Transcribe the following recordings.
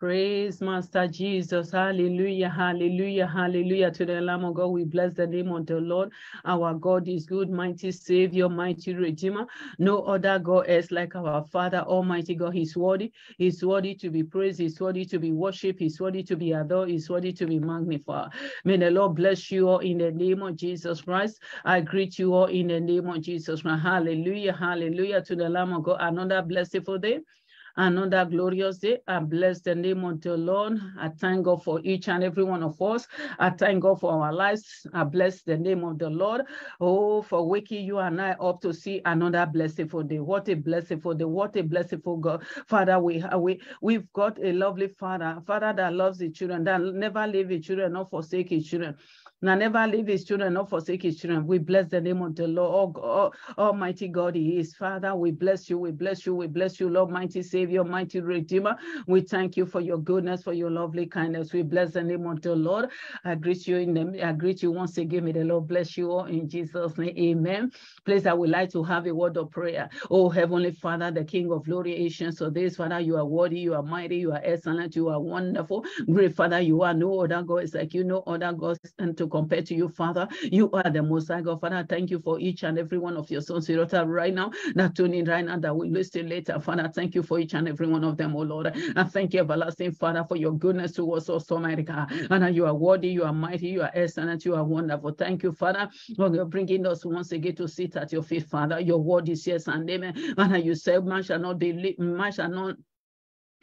Praise Master Jesus. Hallelujah. Hallelujah. Hallelujah. To the Lamb of God, we bless the name of the Lord. Our God is good, mighty Savior, mighty Redeemer. No other God is like our Father, Almighty God. He's worthy. He's worthy to be praised. He's worthy to be worshipped. He's worthy to be adored. He's worthy to be magnified. May the Lord bless you all in the name of Jesus Christ. I greet you all in the name of Jesus Christ. Hallelujah. Hallelujah. To the Lamb of God. Another blessed for day another glorious day. I bless the name of the Lord. I thank God for each and every one of us. I thank God for our lives. I bless the name of the Lord. Oh, for waking you and I up to see another blessing for day. What a blessing for day. What a blessing for God. Father, we, we, we've got a lovely Father, Father that loves the children, that never leave the children, not forsake his children. Now never leave his children, not forsake his children. We bless the name of the Lord. Oh, oh, Almighty God, He is. Father, we bless you, we bless you, we bless you, Lord, mighty Savior, mighty Redeemer. We thank you for your goodness, for your lovely kindness. We bless the name of the Lord. I greet you in the I greet you once again. May the Lord bless you all in Jesus' name. Amen. Please, I would like to have a word of prayer. Oh, Heavenly Father, the King of glory, ancient so this, Father, you are worthy, you are mighty, you are excellent, you are wonderful. Great Father, you are no other God is like you, no other God and to compared to you, Father. You are the most high God. Father, thank you for each and every one of your sons here right now, that tune in right now, that we listen later. Father, thank you for each and every one of them, oh Lord. And thank you, everlasting Father, for your goodness towards us, oh Almighty God. And you are worthy, you are mighty, you are excellent, you are wonderful. Thank you, Father, for you're bringing us once again to sit at your feet, Father. Your word is yes and amen. And you said, man shall not be, man shall not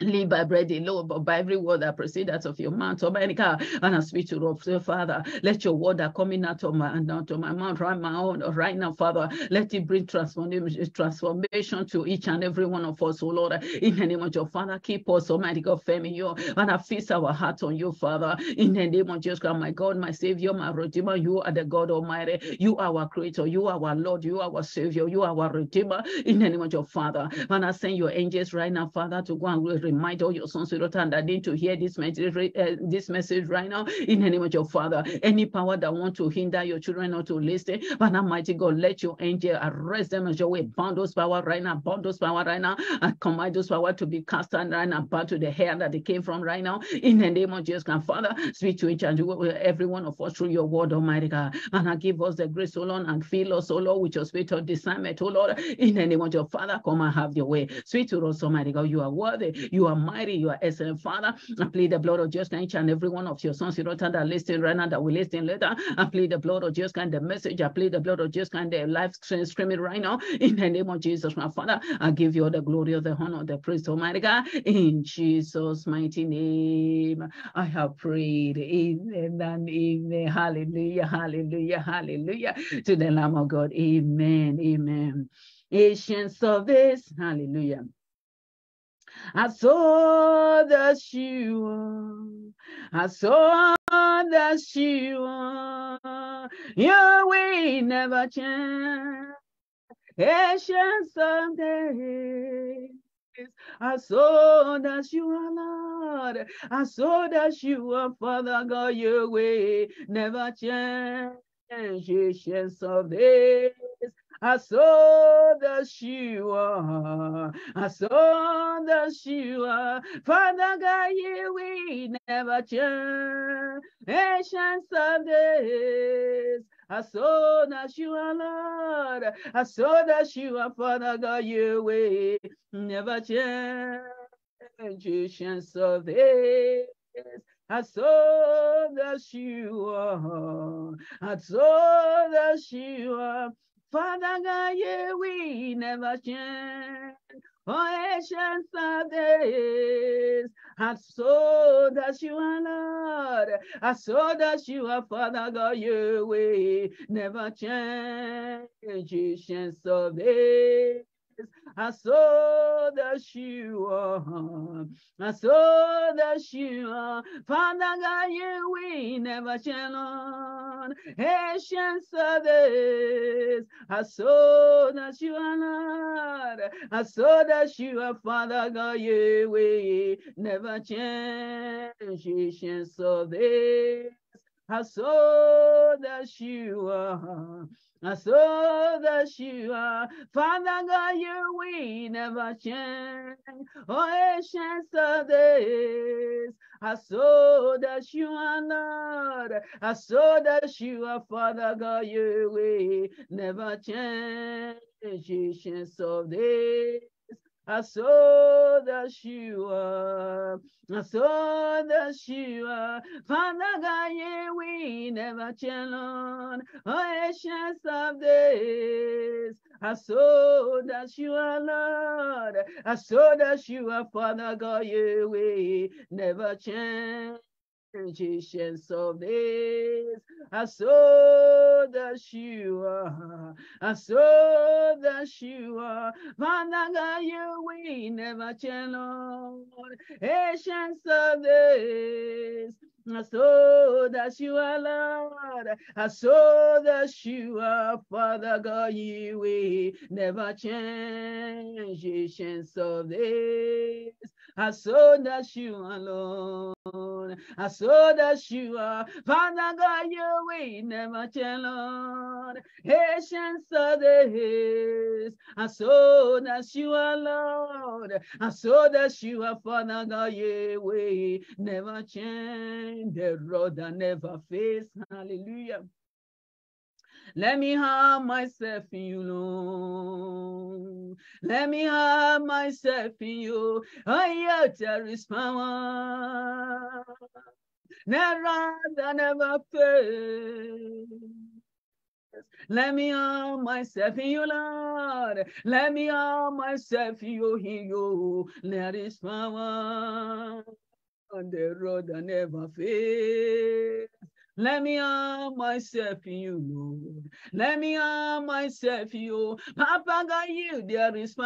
Live by bread alone, but by every word that proceeds out of your mouth, Almighty God. And I speak to the Father. Let your word that coming out of my out of my mouth right my own right now, Father. Let it bring transformation, transformation to each and every one of us, oh Lord. In the name of your Father, keep us, Almighty God, firm in you, and I fix our heart on you, Father. In the name of Jesus Christ, my God, my Savior, my Redeemer, you are the God Almighty. You are our Creator. You are our Lord. You are our Savior. You are our Redeemer. In the name of your Father, and I send your angels right now, Father, to go and remind all your sons and that need to hear this message, uh, this message right now in the name of your Father. Any power that want to hinder your children not to listen, but Almighty God, let your angel arrest them as your way. Bound those power right now, bound those power right now, and command those power to be cast down right now, back to the hair that they came from right now. In the name of Jesus, God, Father, speak to each and every one of us through your word, Almighty God, and I give us the grace, O Lord, and fill us, O Lord, with your spirit of discernment, O Lord. In the name of your Father, come and have your way. Speak to us, Almighty God. You are worthy. You are mighty. You are excellent, Father. I plead the blood of Jesus Christ, and every one of your sons, your daughter that listen right now, that will listen later. I plead the blood of Jesus Christ, the message. I plead the blood of Jesus Christ, the life screaming right now. In the name of Jesus, my Father, I give you all the glory of the honor, the praise, Almighty God. In Jesus' mighty name, I have prayed. Amen and amen. Hallelujah, hallelujah, hallelujah. To the Lamb of God. Amen, amen. Of this, hallelujah. I saw you are. I saw you are. Your way never change. Ancients of days. I saw that you are Lord. I saw that you are Father God. Your way never change. Ancients of days. I saw that you are. I saw that you are. Father God, you we never change. Ancient of days. I saw that you are Lord. I saw that you are Father God, you we never change. Ancient of days. I saw that you are. I saw that you are. Father God, yeah, we never change. Oh, ancients of days, I saw that you are Lord. I saw that you are Father God, your way never change. Ancients of days. I saw that you are. I saw that you are. Father God, you we never shall on. Ancients of days. I saw that you are Lord. I saw that you are Father God, you we never change. Ancients of days. I saw that you are. I saw that you are. Father God, you we never change. Oh, ancients of days. I saw that you are Lord. I saw that you are Father God, you we never change. Ancients of days. I saw that you are, I saw that you are, Father God, yeah, we never challenge, oh, ancients of days. I saw that you are Lord, I saw that you are Father God, yeah, we never change. Oh, Ancients of days, I saw that you are, I saw that you are, Managa, you we never change, Lord. Ancients of days, I saw that you are Lord. I saw that you are Father God. You we never change. Ancients of days. I saw that you are Lord. I saw that you are Father God. You we never change, Lord. Ancients of days. I saw that you are Lord. I saw that you are Father God. You we never change the road that never fails. Hallelujah. Let me hide myself in you, Lord. Let me hide myself in you. Oh, yeah, there is power. Never that never fails. Let me hide myself in you, Lord. Let me hide myself in you, in you. There is power on the road that never fails. Let me arm myself in you, Lord. Let me arm myself in you. Papa got you, there is. The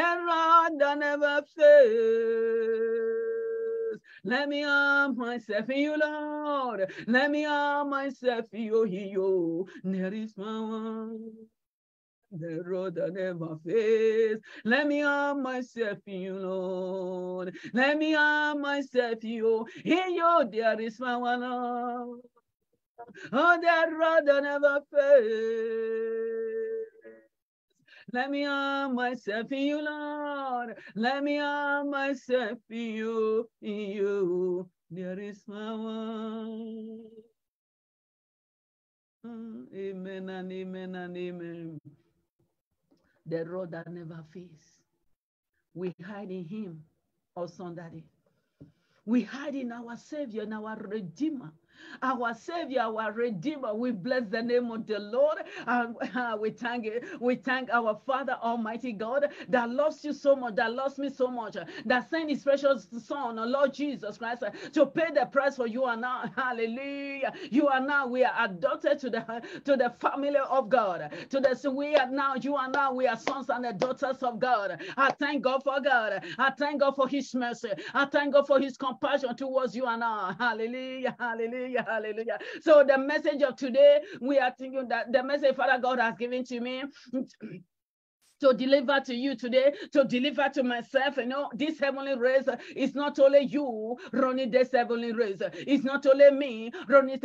road that never fails. Let me arm myself in you, Lord. Let me arm myself in you. There is power the road that never fails. Let me arm myself you, Lord. Let me arm myself you. In you there is my one. Oh, that road that never fails. Let me arm myself in you, Lord. Let me arm myself in you, in you. There is my hmm, one. Amen and amen and amen the road that never fails. We hide in him, our son daddy. We hide in our Savior and our Redeemer our Savior, our Redeemer. We bless the name of the Lord. And uh, we thank we thank our Father Almighty God that loves you so much, that loves me so much, that sent His precious Son, Lord Jesus Christ, to pay the price for you and now. Hallelujah. You are now. We are adopted to the to the family of God. To the we are now. You are now. We are sons and daughters of God. I thank God for God. I thank God for His mercy. I thank God for His compassion towards you and now. Hallelujah. Hallelujah. Hallelujah. Hallelujah. So the message of today, we are thinking that the message Father God has given to me to deliver to you today, to deliver to myself. You know, this heavenly race is not only you running this heavenly race, it's not only me running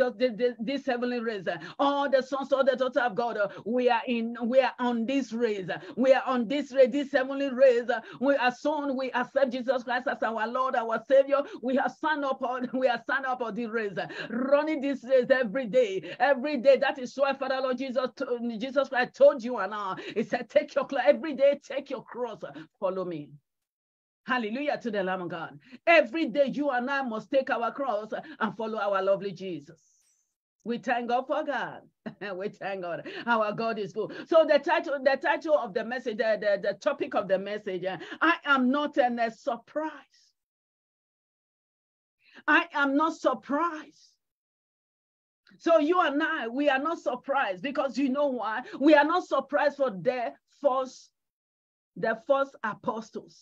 this heavenly race. All the sons, all the daughters of God, we are in, we are on this race. We are on this race, this heavenly race. We are soon, we accept Jesus Christ as our Lord, our Savior. We have signed up on, we are signed up on this race, running this race every day, every day. That is why Father Lord Jesus, Jesus Christ told you and I, He said, take your every day, take your cross, follow me. Hallelujah to the Lamb of God. Every day, you and I must take our cross and follow our lovely Jesus. We thank God for God. we thank God. Our God is good. So the title, the title of the message, the, the, the topic of the message, I am not a surprise. I am not surprised. So you and I, we are not surprised because you know why? We are not surprised for the false, the false apostles.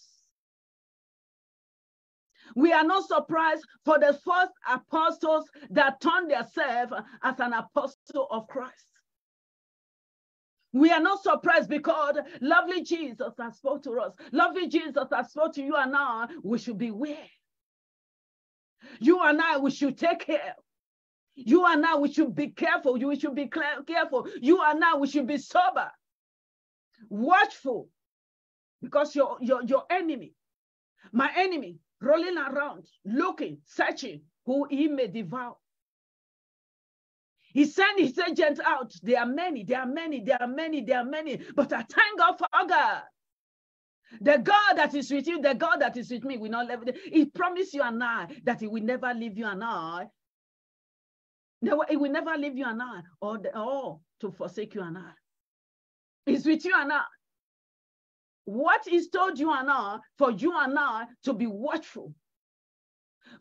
We are not surprised for the false apostles that turned themselves as an apostle of Christ. We are not surprised because lovely Jesus has spoke to us. Lovely Jesus has spoke to you and I. we should beware. You and I, we should take care. You and I, we should be careful. You should be careful. You and I, we should be sober, watchful, because your, your, your enemy, my enemy, rolling around, looking, searching who he may devour. He sent his agents out. There are many, there are many, there are many, there are many. But I thank God for God. The God that is with you, the God that is with me will not leave. He promised you and I that He will never leave you and I. No, He will never leave you and I, or, the, or to forsake you and I. He's with you and I. What is told you and I for you and I to be watchful,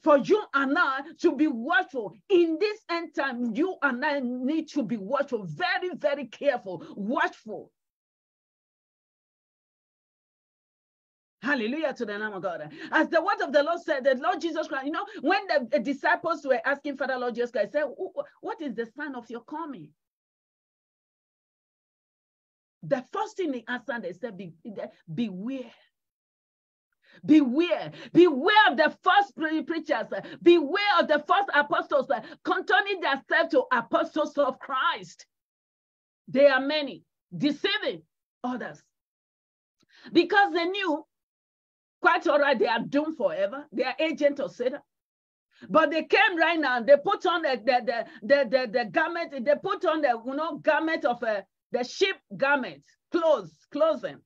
for you and I to be watchful. In this end time, you and I need to be watchful, very, very careful, watchful. Hallelujah to the name of God. As the word of the Lord said, the Lord Jesus Christ, you know, when the disciples were asking Father Lord Jesus Christ, said, What is the sign of your coming? The first thing he answered, they said, Be, Beware Beware, beware of the false preachers, beware of the false apostles, containing themselves to apostles of Christ. There are many deceiving others because they knew quite all right they are doomed forever. They are agents of Satan. But they came right now. They put on the the the the, the, the garment. They put on the you know garment of a uh, the sheep garment, clothes, clothing.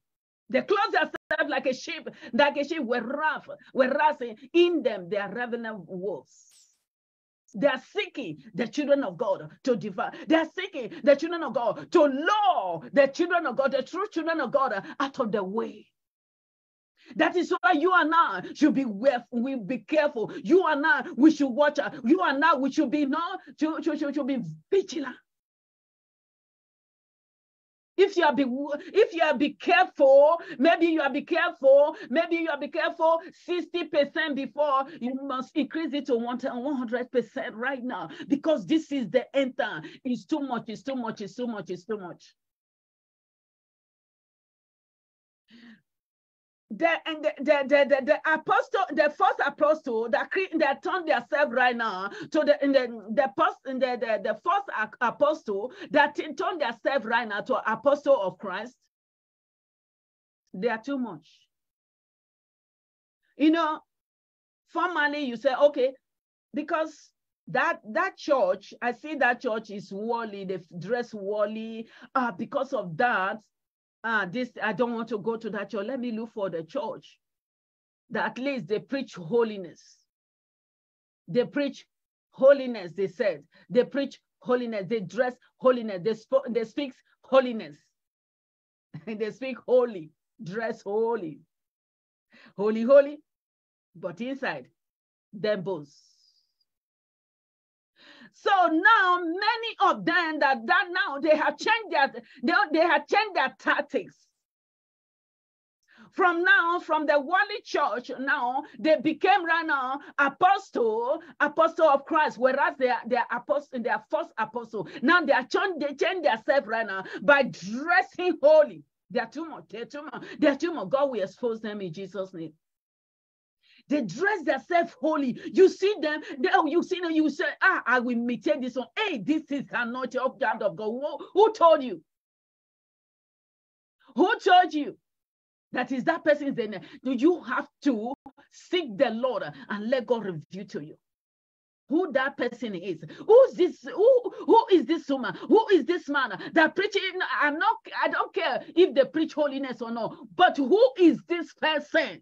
They clothe themselves like a sheep, like a sheep were rough, were rustling. In them, they are ravening wolves. They are seeking the children of God to devour. They are seeking the children of God to lure the children of God, the true children of God, out of the way. That is why you and I should be we be careful. You and I we should watch. You and I we should be no, should, should, should be vigilant. If you are be if you are be careful, maybe you are be careful, maybe you are be careful 60% before you must increase it to 100% right now because this is the enter. It's too much, it's too much, it's too much, it's too much. The and the, the, the, the, apostle, the first apostle that that turned themselves right now to the in the the post in the, the, the first apostle that turned themselves right now to apostle of Christ, they are too much. You know, formally you say, okay, because that that church, I see that church is worldly, they dress worldly. Uh, because of that, ah, this, I don't want to go to that church. Let me look for the church that at least they preach holiness. They preach holiness, they said. They preach holiness. They dress holiness. They, sp- they speak holiness. they speak holy, dress holy. Holy, holy, but inside, them bones. So now many of them that, that now they have changed their they, they have changed their tactics. From now, from the worldly church, now they became right now apostle, apostle of Christ, whereas they are they apostle, they are first apostle. Now they are changed, they change themselves right now by dressing holy. They are too much, they are too much, they are too much. God will expose them in Jesus' name. They dress themselves holy. You see them, they, oh, you see them, you say, ah, I will imitate this one. Hey, this is not your child of God. Who, who told you? Who told you? That is that person is in there. Do you have to seek the Lord and let God reveal to you? who that person is. Who's this? Who who is this woman? Who is this man that preaching? I'm not. I don't care if they preach holiness or not. But who is this person?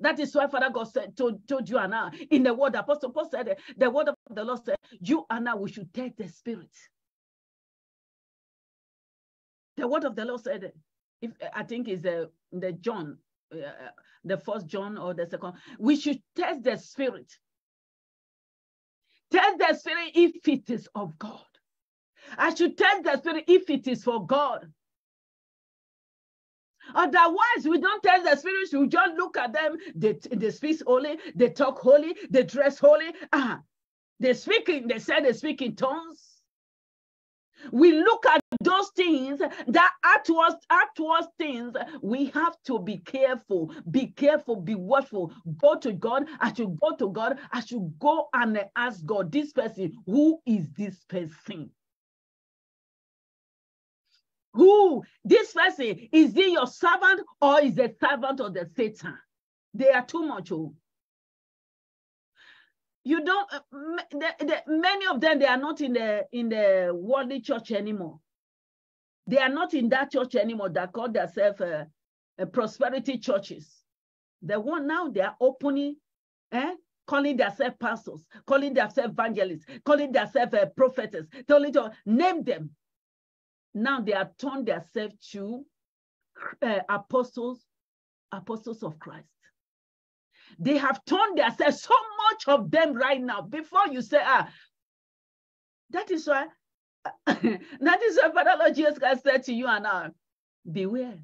That is why Father God said, told, told you and I in the word, Apostle Paul said, the word of the Lord said, you and I, we should take the spirit. The word of the Lord said, if I think is the, the John, uh, the first John or the second, we should test the spirit. Test the spirit if it is of God. I should test the spirit if it is for God. Otherwise, we don't tell the spirits, we just look at them. They, they speak holy, they talk holy, they dress holy. Ah, they speak in, they say they speak in tongues. We look at those things that outward, outward things, we have to be careful, be careful, be watchful. Go to God. I should go to God. I should go and ask God, this person, who is this person? Who this person is he your servant or is a servant of the Satan? They are too much. Oh. You don't. Uh, the, the, many of them they are not in the in the worldly church anymore. They are not in that church anymore that call themselves uh, uh, prosperity churches. The one now they are opening, eh, calling themselves pastors, calling themselves evangelists, calling themselves uh, prophets, telling to name them. Now they are turned themselves to uh, apostles, apostles of Christ. They have turned themselves, so much of them right now. Before you say, ah, that is why, that is why Father Lord Jesus Christ said to you and I, beware.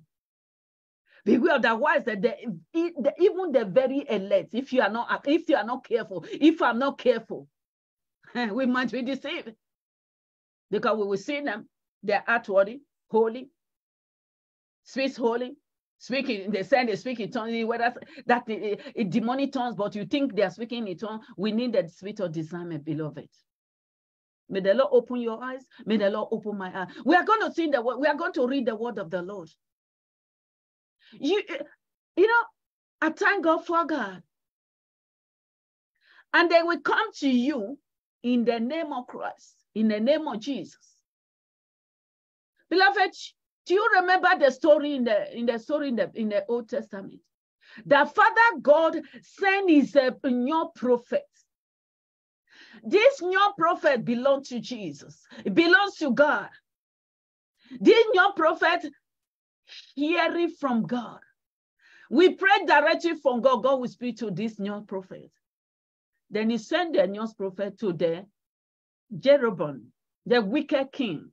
Beware that wise that the, the, even the very elect, if you are not, if you are not careful, if I'm not careful, we might be deceived. Because we will see them they're outwardly holy, speaks holy, speaking, they say they speak in tongues, whether that it, it demonic tongues, but you think they are speaking in tongues, we need the spirit of discernment, beloved. May the Lord open your eyes. May the Lord open my eyes. We are going to sing the word. We are going to read the word of the Lord. You, you know, I thank God for God. And they will come to you in the name of Christ, in the name of Jesus. Beloved, do you remember the story in the in the story in the in the Old Testament? That Father God sent his uh, new prophet. This new prophet belongs to Jesus. It belongs to God. This new prophet hearing from God. We pray directly from God. God will speak to this new prophet. Then he sent the new prophet to the Jeroboam, the wicked king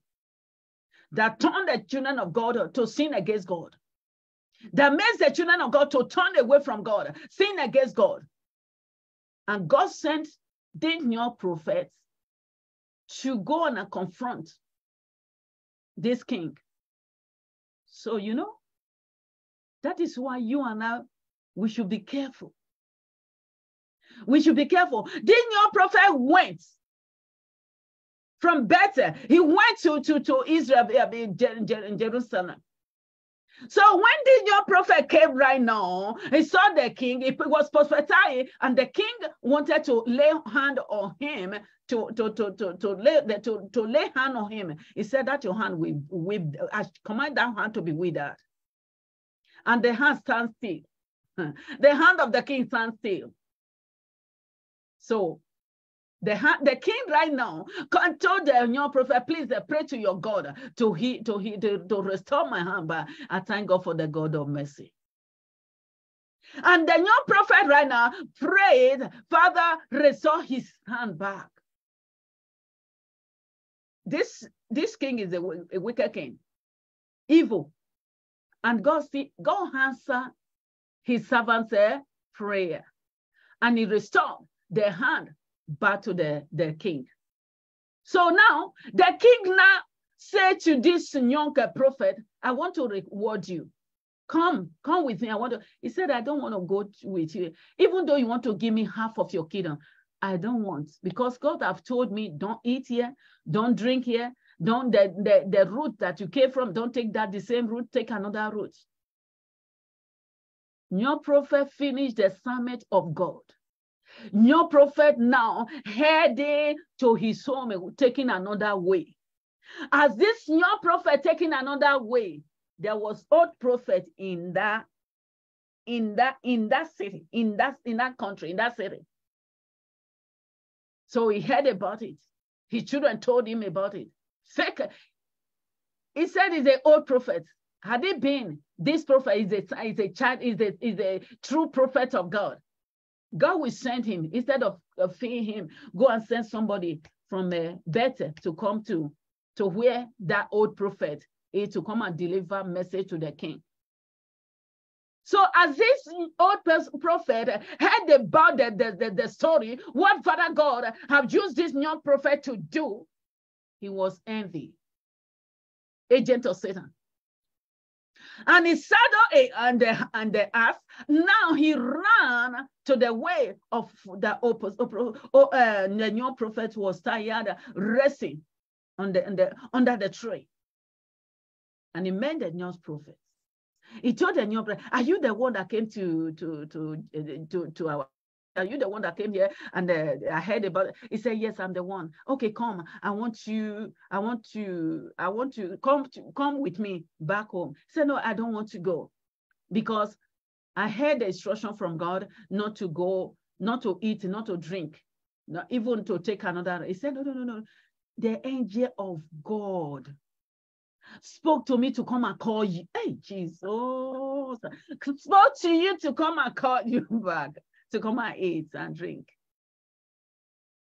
that turned the children of God to sin against God. That makes the children of God to turn away from God, sin against God. And God sent new prophets to go and confront this king. So, you know, that is why you and I, we should be careful. We should be careful. New prophet went from Bethel. He went to, to, to Israel uh, in Jerusalem. So when the new prophet came right now, he saw the king, it was prophesying, and the king wanted to lay hand on him to, to, to, to, to, lay, to, to lay hand on him. He said that your hand will, will I command that hand to be withered. And the hand stands still. The hand of the king stands still. So the, the king right now told the young prophet, please uh, pray to your God to, he, to, he, to, to restore my hand. But I thank God for the God of mercy. And the young prophet right now prayed, Father, restore his hand back. This, this king is a, a wicked king, evil. And God, see, God answer his servant's prayer. And he restored the hand back to the, the king. So now the king now said to this young prophet, I want to reward you. Come, come with me. I want to. He said, I don't want to go with you. Even though you want to give me half of your kingdom, I don't want because God have told me, don't eat here, don't drink here, don't the, the, the route that you came from, don't take that the same route, take another route. Your prophet finished the summit of God. New prophet now heading to his home, taking another way. As this new prophet taking another way, there was old prophet in that, in that, in that city, in that, in that country, in that city. So he heard about it. His children told him about it. Second, he said he's an old prophet. Had it been this prophet is a, is a child, is a, is a true prophet of God, God will send him instead of, feeding him. Go and send somebody from uh, Bethel to come to to where that old prophet is to come and deliver message to the king. So as this old prophet heard about the, the, the, the, story, what Father God have used this young prophet to do, he was envy. agent of Satan. And he saddled on the, on the earth. Now he ran to the way of the opposite. Uh, the new prophet was tired, resting on the, on the, under the tree. And he met the new prophet. He told the new prophet, Are you the one that came to to to to, to our are you the one that came here and uh, I heard about it? He said, Yes, I'm the one. Okay, come. I want you, I want to, I want to come to come with me back home. He said, No, I don't want to go because I heard the instruction from God not to go, not to eat, not to drink, not even to take another. He said, No, no, no, no. The angel of God spoke to me to come and call you. Hey, Jesus. Spoke to you to come and call you back to come and eat and drink.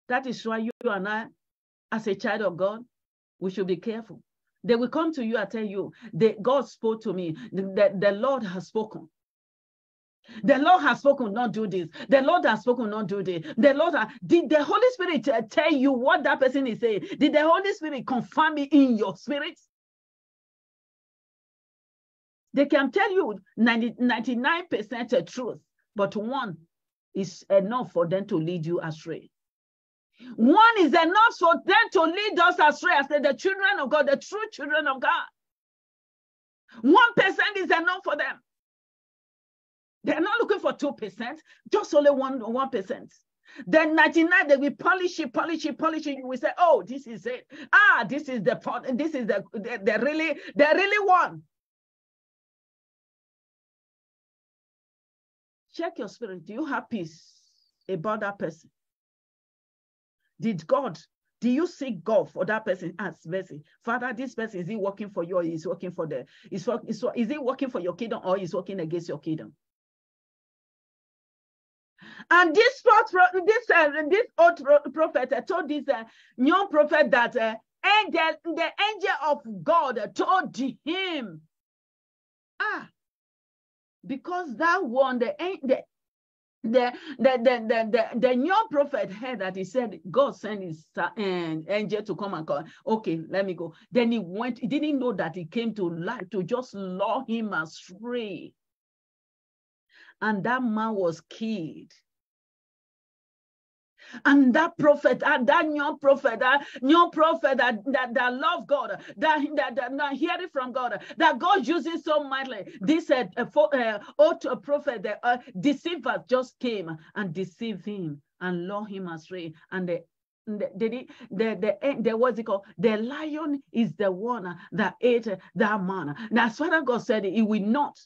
That is why you and I, as a child of God, we should be careful. They will come to you and tell you, the, God spoke to me, the, the, the Lord has spoken. The Lord has spoken, not do this. The Lord has spoken, not do this. The Lord has, did the Holy Spirit uh, tell you what that person is saying? Did the Holy Spirit confirm it in your spirit? They can tell you 90, 99% uh, truth, but one is enough for them to lead you astray. One is enough for them to lead us astray as the children of God, the true children of God. One percent is enough for them. They're not looking for two percent, just only one one percent. Then 99, they will polish it, polish it, polish it. You will say, oh, this is it. Ah, this is the this is the, the, really, the really one. Check your spirit. Do you have peace about that person? Did God, do you seek God for that person as mercy? Father, this person, is he working for you or is working for the, is, is, is he working for your kingdom or is working against your kingdom? And this this uh, this old prophet uh, told this uh, young prophet that uh, angel, the angel of God told him, ah, because that one, the, the the the the the the, prophet heard that he said God sent his uh, angel to come and call. Okay, let me go. Then he went. He didn't know that he came to life to just lure him astray, and that man was killed. And that prophet, uh, that young prophet, that young prophet that, that, that love God, that, that, that, that hearing from God, that God uses so mightily. This uh, uh, old prophet, the uh, deceiver just came and deceived him and lure him astray. And the the, the, the, the, the what's it called? The lion is the one that ate that man. That's Father God said, he will not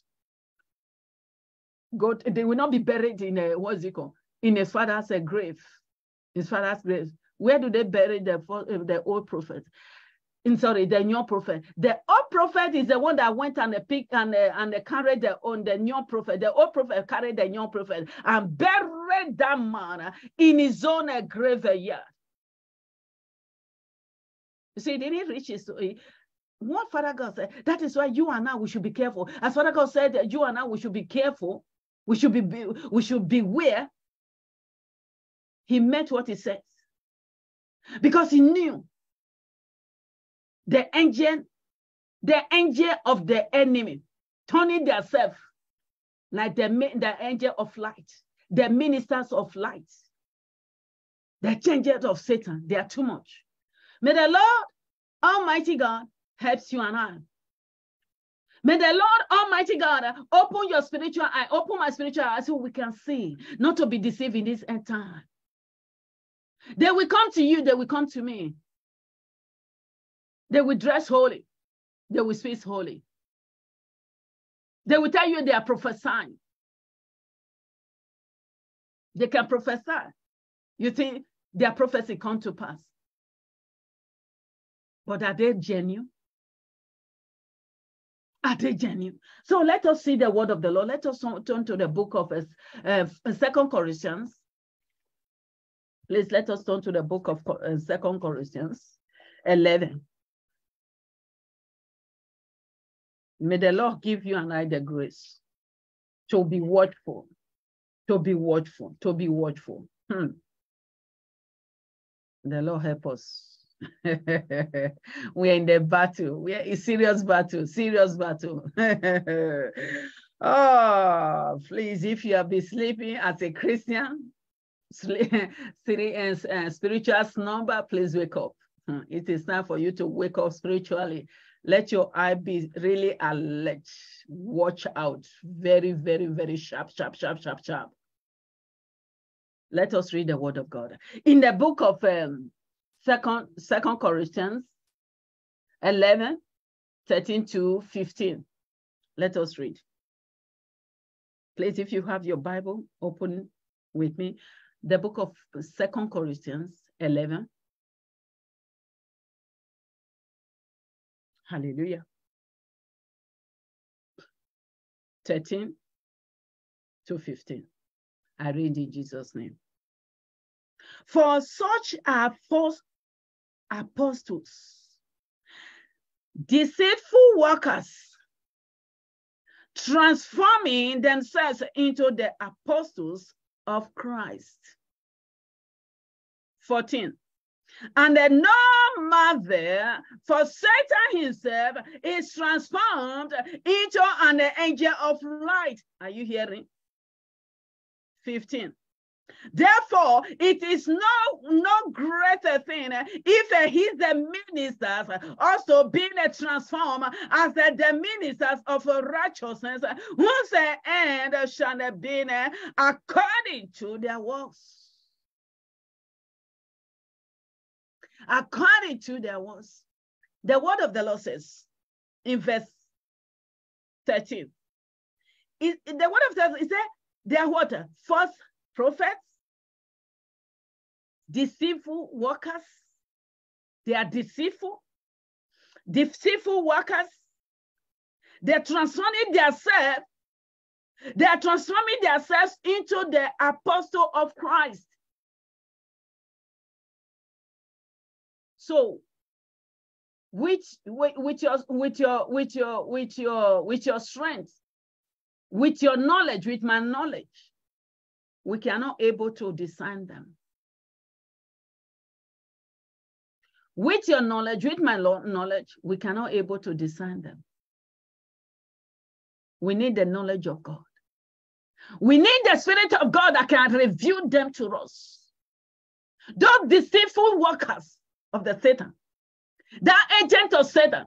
go, they will not be buried in a, what's it called? In his father's grave his father's grave. Where do they bury the, uh, the old prophet? In sorry, the new prophet. The old prophet is the one that went and picked and uh, and carried the on the new prophet. The old prophet carried the new prophet and buried that man in his own uh, graveyard. You see, did he reach his what Father God said, that is why you and I we should be careful. As Father God said, you and I we should be careful. We should be we should beware he meant what he says. Because he knew the angel, the angel of the enemy, turning themselves like the, the angel of light, the ministers of light, the changers of Satan. They are too much. May the Lord Almighty God helps you and I. May the Lord Almighty God open your spiritual eye, open my spiritual eye so we can see, not to be deceived in this end time. They will come to you, they will come to me. They will dress holy, they will speak holy. They will tell you they are prophesying. They can prophesy. You think their prophecy come to pass. But are they genuine? Are they genuine? So let us see the word of the Lord. Let us turn to the book of uh, Second Corinthians Please let us turn to the book of uh, Second Corinthians 11. May the Lord give you and I the grace to be watchful, to be watchful, to be watchful. Hmm. The Lord help us. We're in the battle. We're in serious battle, serious battle. oh, please, if you have been sleeping as a Christian, spiritual slumber, please wake up. Hmm, it is time for you to wake up spiritually. Let your eye be really alert. Watch out. Very, very, very sharp, sharp, sharp, sharp, sharp. Let us read the word of God. In the book of um, Second, Second Corinthians 11, 13 to 15. Let us read. Please, if you have your Bible, open with me. The book of Second Corinthians 11. Hallelujah. 13 to 15. I read in Jesus' name. For such are false apostles, deceitful workers, transforming themselves into the apostles of Christ. 14. And then no matter, for Satan himself is transformed into an angel of light. Are you hearing? 15. Therefore, it is no, no greater thing if he's the ministers also being transformed as the, ministers of righteousness, whose end shall be according to their works. According to their works. The word of the Lord says in verse 13. It, the word of the Lord is that they are what? Prophets, deceitful workers. They are deceitful, deceitful workers. They're transforming themselves. They are transforming themselves into the apostle of Christ. So, with, with your with your with your with your with your strength, with your knowledge, with my knowledge, we cannot able to discern them. With your knowledge, with my knowledge, we cannot able to discern them. We need the knowledge of God. We need the Spirit of God that can reveal them to us. Those deceitful workers of the Satan, that agent of Satan,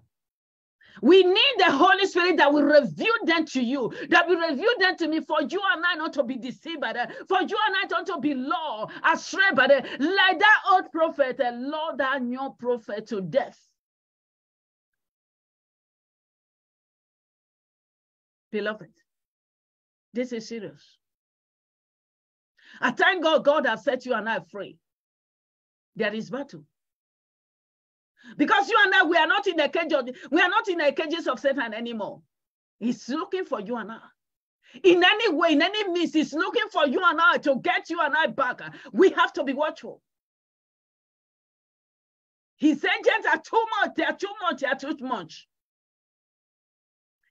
we need the Holy Spirit that will reveal them to you, that will reveal them to me for you and I not to be deceived them, uh, for you and I not to be law astray by them. Uh, like that old prophet, uh, a law that new prophet to death. Beloved, this is serious. I thank God, God has set you and I free. There is battle. Because you and I, we are not in the cage of, we are not in the cages of Satan anymore. He's looking for you and I. In any way, in any means, he's looking for you and I to get you and I back. We have to be watchful. His agents are too much, they are too much, they are too much.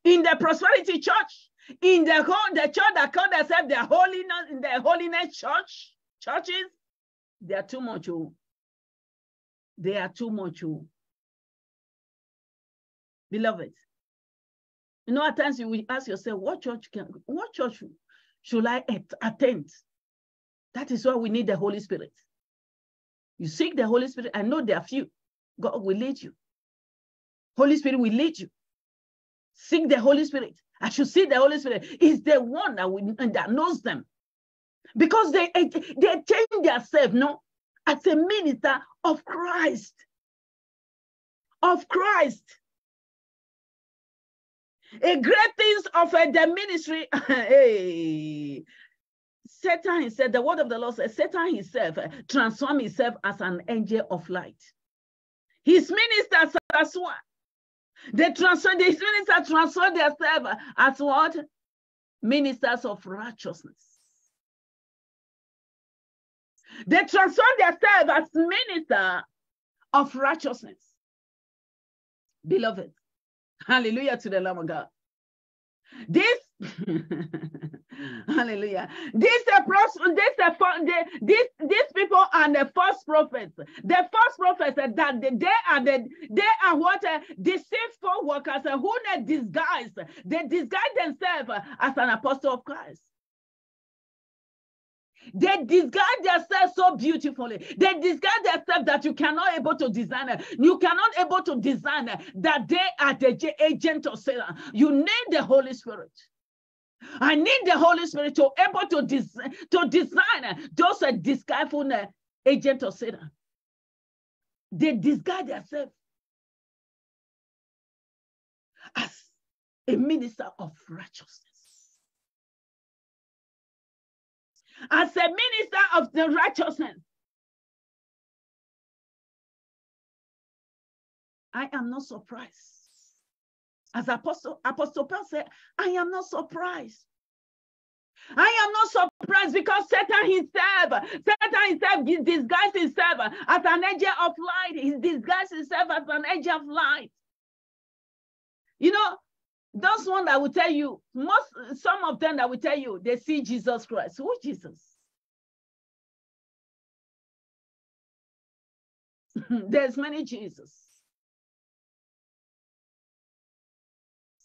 In the prosperity church, in the whole the church that call themselves the holiness, in the holiness church, churches, they are too much. Oh. They are too much. Oh. Beloved, you know, at times you will ask yourself, what church can, what church should I attend? That is why we need the Holy Spirit. You seek the Holy Spirit. I know there are few. God will lead you. Holy Spirit will lead you. Seek the Holy Spirit. I should see the Holy Spirit. Is the one that, we, that knows them. Because they, they change themselves, no, as a minister of Christ. Of Christ. A great things of uh, the ministry. hey. Satan himself, the word of the Lord says, Satan himself uh, transformed himself as an angel of light. His ministers as what? They transform, his ministers transform themselves as what? Ministers of righteousness. They transform themselves as minister of righteousness. Beloved, hallelujah to the Lamb of God. This, Hallelujah. Are this are these people are the false prophets. The false prophets that they are the they are what uh, deceitful workers who they disguise. They disguise themselves as an apostle of Christ. They disguise themselves so beautifully. They disguise themselves that you cannot able to design. You cannot able to design that they are the agent of Satan. You need the Holy Spirit. I need the Holy Spirit to able to, design to design those uh, disguiseful uh, agent of Satan. They disguise themselves as a minister of righteousness. As a minister of the righteousness. I am not surprised. As Apostle, Apostle Paul said, I am not surprised. I am not surprised because Satan himself, Satan himself disguised himself as an angel of light. He disguised himself as an angel of light. You know, those one that will tell you, most some of them that will tell you they see Jesus Christ. Who Jesus? There's many Jesus.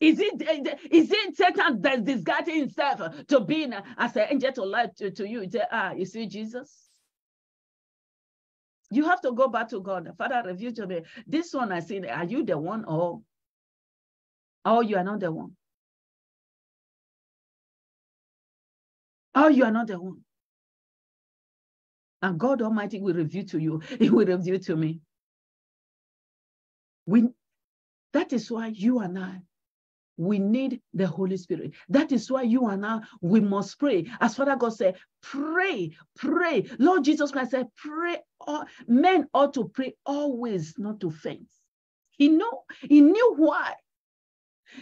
Is it is it Satan that's disguising himself to be as an angel to light to, to you? Ah, you see Jesus? You have to go back to God. Father, review to me. This one I see, are you the one or Oh, you are not the one. Oh, you are not the one. And God Almighty will reveal to you. He will reveal to me. We, that is why you and I, we need the Holy Spirit. That is why you and I, we must pray. As Father God said, pray, pray. Lord Jesus Christ said, pray. Men ought to pray always, not to faint. He know, he knew why.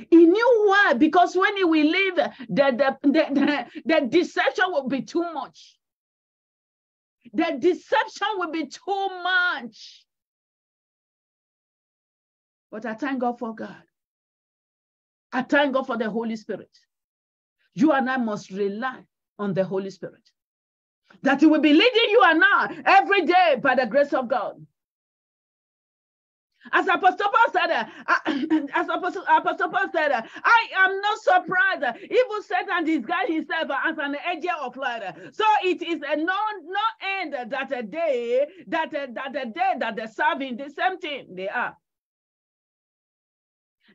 He knew why, because when he will leave, the, the, the, the, deception will be too much. The deception will be too much. But I thank God for God. I thank God for the Holy Spirit. You and I must rely on the Holy Spirit. That He will be leading you and I every day by the grace of God. As Apostle Paul said, uh, as Apostle, Apostle Paul said, I am not surprised. Even Satan disguised himself as an angel of light. So it is a no, no end that a day that a, that a day that they're serving the same thing they are.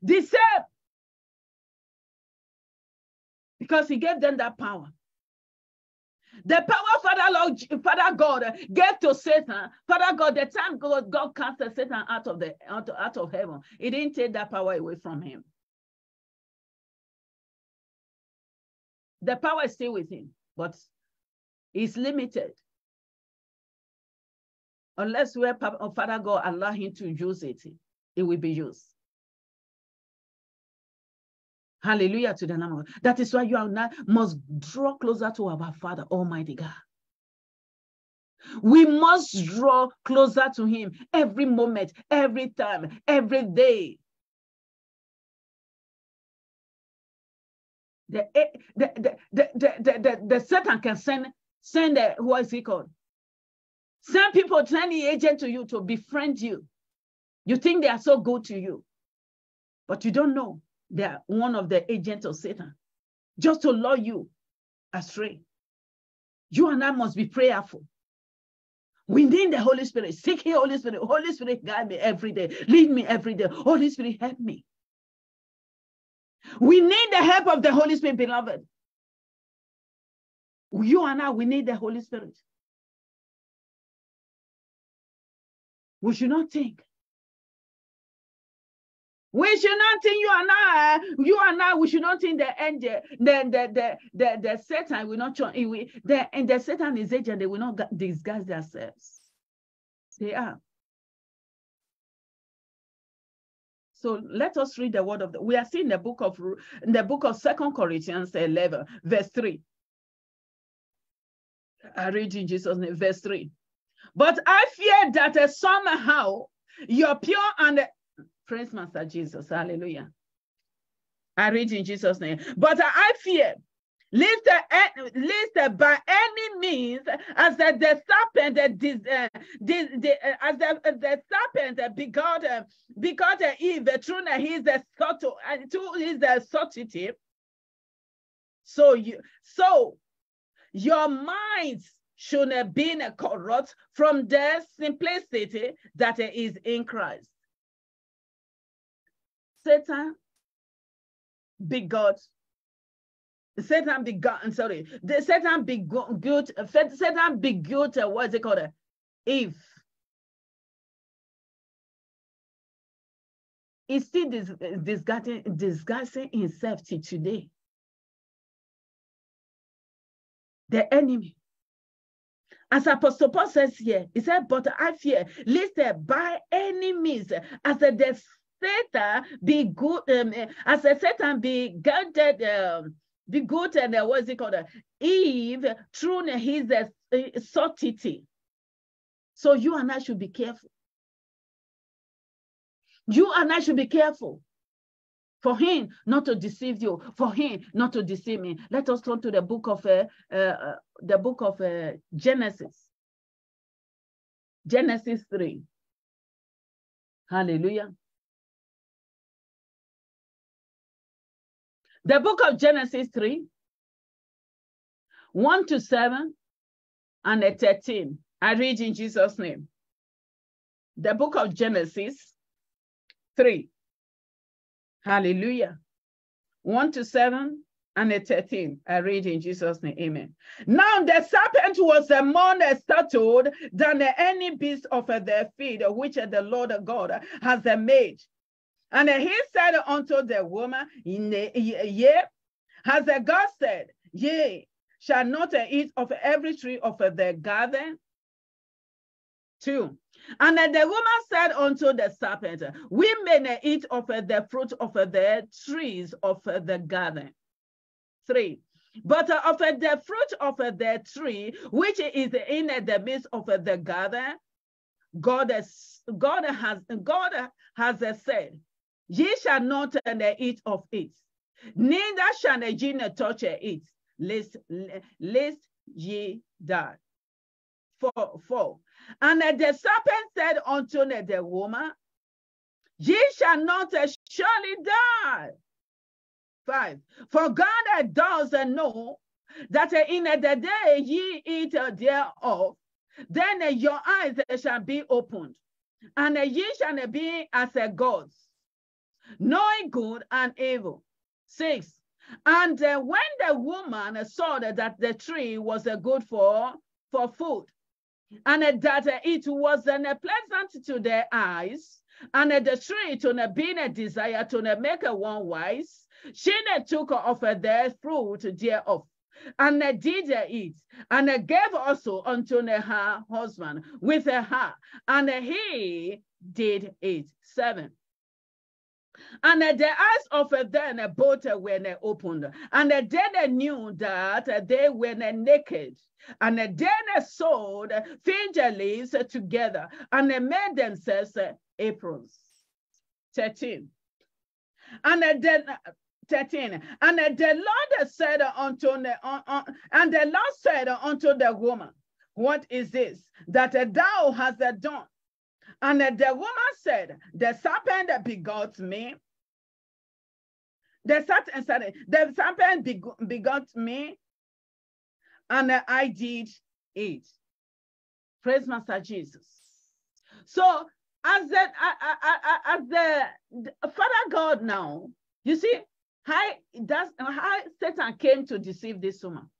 The same. Because he gave them that power. The power Father Lord, Father God gave to Satan, Father God, the time God, God Satan out of the out, out of heaven, he didn't take that power away from him. The power is still with him, but it's limited. Unless where uh, Father God allow him to use it, it will be used. Hallelujah to the name Lamb. That is why you and I must draw closer to our Father, Almighty God. We must draw closer to Him every moment, every time, every day. The, eh, the, the, the, the, the, the Satan can send, send a, what is he called? Send people, send the agent to you to befriend you. You think they are so good to you, but you don't know they're one of the agents of Satan, just to lure you astray. You and I must be prayerful. We need the Holy Spirit. Seek the Holy Spirit. Holy Spirit, guide me every day. Lead me every day. Holy Spirit, help me. We need the help of the Holy Spirit, beloved. You and I, we need the Holy Spirit. We should not think we should not think you and I, you and I, we should not think the angel, the the the the, the Satan will not we the and the Satan is agent, they will not disguise themselves. They are. So let us read the word of the we are seeing the book of the book of Second Corinthians 11, verse 3. I read in Jesus' name, verse 3. But I fear that somehow your pure and Praise Master Jesus. Hallelujah. I read in Jesus' name. But I fear Lest, lest by any means, as the, the serpent, the, uh, the, the, uh, as the, uh, the serpent begot, begot Eve, through the subtle, uh, through the subtlety. So you, so your minds should have been corrupt from the simplicity that is in Christ. Satan begot Satan begot, sorry, the Satan begot, Satan begot, uh, what's it called? Uh, Eve. He's still dis disguising, disguising himself to today. The enemy. As Apostle Paul says here, he said, but I fear, lest by any means, as the Satan be good, um, as the Satan be guarded, um, the goat and uh, what's it called? Uh, Eve through his uh, subtlety. So you and I should be careful. You and I should be careful for him not to deceive you, for him not to deceive me. Let us turn to the book of uh, uh, the book of uh, Genesis. Genesis 3. Hallelujah. The book of Genesis 3, 1 to 7, and 13. I read in Jesus' name. The book of Genesis 3. Hallelujah. 1 to 7 and 13. I read in Jesus' name. Amen. Now the serpent was a more startled than any beast of the field which the Lord God has made. And he said unto the woman, Yea, has God said, Yea, shall not eat of every tree of the garden? Two. And the woman said unto the serpent, We may eat of the fruit of the trees of the garden. Three. But of the fruit of the tree, which is in the midst of the garden, God God has, God has said, Ye shall not eat of it, neither shall ye touch it, lest, lest ye die. Four, four. And the serpent said unto the woman, Ye shall not uh, surely die. Five. For God uh, does uh, know that in the day ye eat thereof, then your eyes shall be opened, and ye shall be as gods, knowing good and evil. Six, and uh, when the woman saw that the tree was uh, good for, for food, and uh, that uh, it was uh, pleasant to their eyes, and uh, the tree to being a desire to make one wise, she took of their fruit thereof, and did eat, and gave also unto her husband with her, and he did eat. Seven. And the eyes of them both were opened, and they knew that they were naked. And they sewed fig leaves together and they made themselves aprons. 13. And then 13. And the Lord said unto the, uh, uh, and the Lord said unto the woman, What is this that thou hast done? And the woman said, The serpent begot me. The serpent, eh, sorry, the serpent begot me, and I did it. Praise Master Jesus. So as the as the, Father God now, you see how does how Satan came to deceive this woman.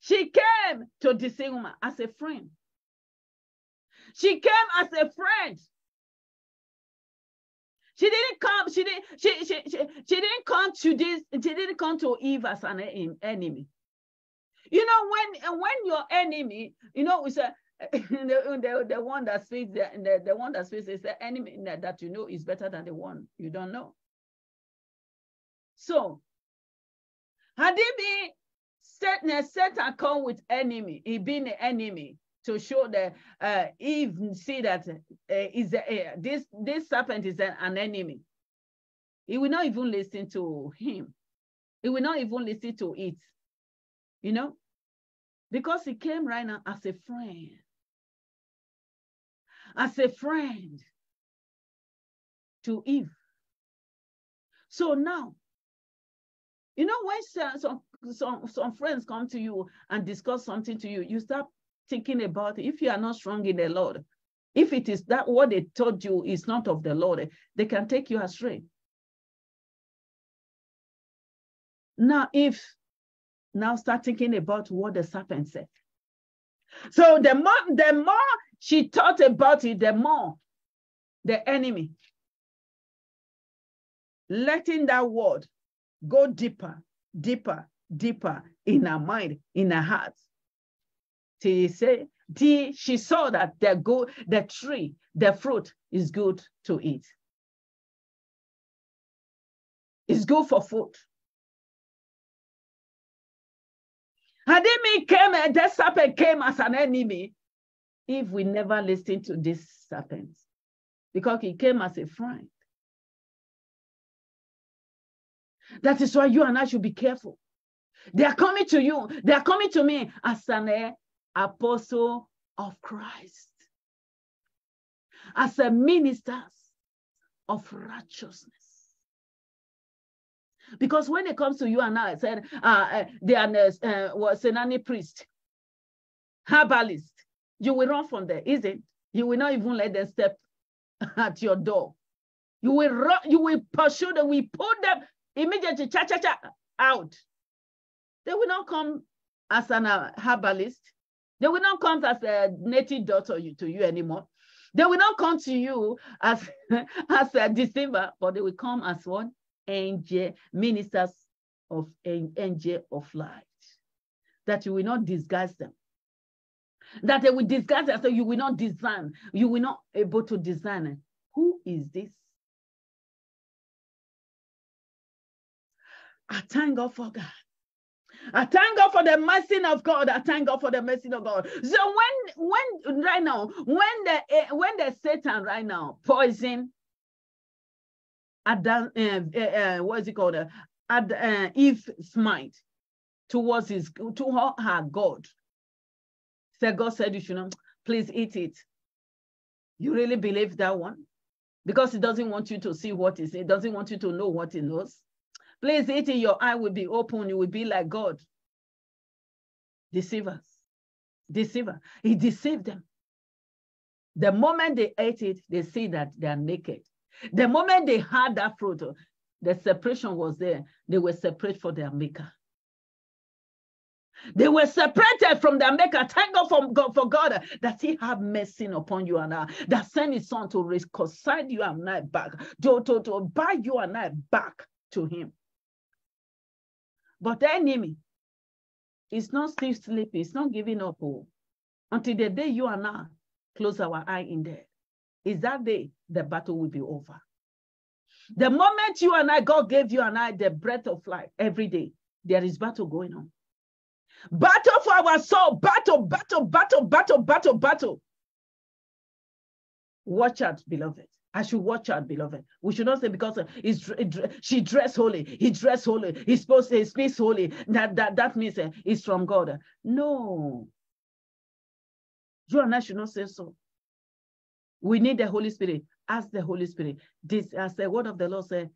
She came to deceive woman as a friend. She came as a friend. She didn't come, she didn't, she, she, she, she didn't come to this, she didn't come to Eve as an enemy. You know, when when your enemy, you know, we say the, the, the one that speaks, the, the, the one that speaks is the enemy that you know is better than the one you don't know. So, had he been set, set and come with enemy, he been an enemy, to show that uh, Eve see that uh, is uh, this this serpent is an, an enemy. He will not even listen to him. He will not even listen to it. You know? Because he came right now as a friend. As a friend to Eve. So now, you know, when some, some, some friends come to you and discuss something to you, you start thinking about. If you are not strong in the Lord, if it is that what they told you is not of the Lord, they can take you astray. Now, if now start thinking about what the serpent said. So the more the more she thought about it, the more the enemy letting that word go deeper, deeper, deeper in her mind, in her heart. Till say, till she saw that the go, the tree, the fruit is good to eat. It's good for food. Had enemy came, and the serpent came as an enemy, if we never listen to this serpent, because he came as a friend. That is why you and I should be careful. They are coming to you. They are coming to me as an apostle of Christ, as a minister of righteousness. Because when it comes to you and I, said uh, uh, they are uh, was an priest, herbalist, you will run from there, is it? You will not even let them step at your door. You will run, you will pursue them, we put them immediately cha cha cha out. They will not come as an uh, herbalist. They will not come as a native daughter to you anymore. They will not come to you as, as a deceiver, but they will come as one angel, ministers of angel of light. That you will not disguise them. That they will disguise them, so you will not design. You will not able to design. Who is this? I thank God for God. I thank God for the mercy of God. I thank God for the mercy of God. So when when right now, when the eh, when the Satan right now poison Adam, uh, uh, what is it called? Uh, Ad, uh, Eve's mind towards his to her, her God. So God said, you should not, please eat it. You really believe that one? Because he doesn't want you to see what he doesn't want you to know what he knows. Please eat it, your eye will be open. You will be like God. Deceivers. Deceiver. He deceived them. The moment they ate it, they see that they are naked. The moment they had that fruit, the separation was there. They were separate for their maker. They were separated from their maker. Thank God for God, for God that He have mercy upon you and I, that sent His Son to reconcile you and I back, to, to, to buy you and I back to Him. But the enemy is not still sleeping, it's not giving up oh, until the day you and I close our eye in there. Is that day the battle will be over. The moment you and I, God gave you and I the breath of life every day, there is battle going on. Battle for our soul, battle, battle, battle, battle, battle, battle. Watch out, beloved. I should watch out, beloved. We should not say because he's, she dressed holy, he dressed holy, he supposed to he speaks holy. That that that means uh, it's from God. No. You and I should not say so. We need the Holy Spirit. Ask the Holy Spirit. This as the word of the Lord said,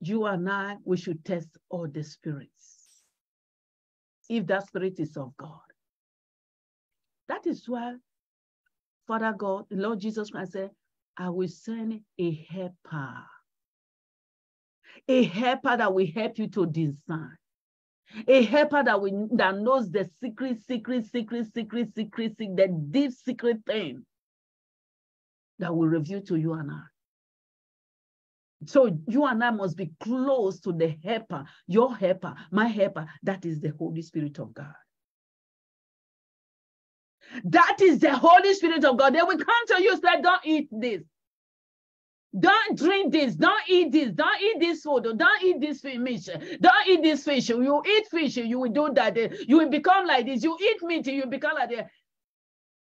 you and I, we should test all the spirits. If that spirit is of God. That is why Father God, Lord Jesus Christ said, I will send a helper. A helper that will help you to design. A helper that will that knows the secret, secret, secret, secret, secret, secret, the deep secret thing that will reveal to you and I. So you and I must be close to the helper, your helper, my helper. That is the Holy Spirit of God. That is the Holy Spirit of God. They will come to you and say, don't eat this. Don't drink this. Don't eat this. Don't eat this food. Don't eat this fish. Don't eat this fish. You eat fish, you will do that. You will become like this. You eat meat, you become like that.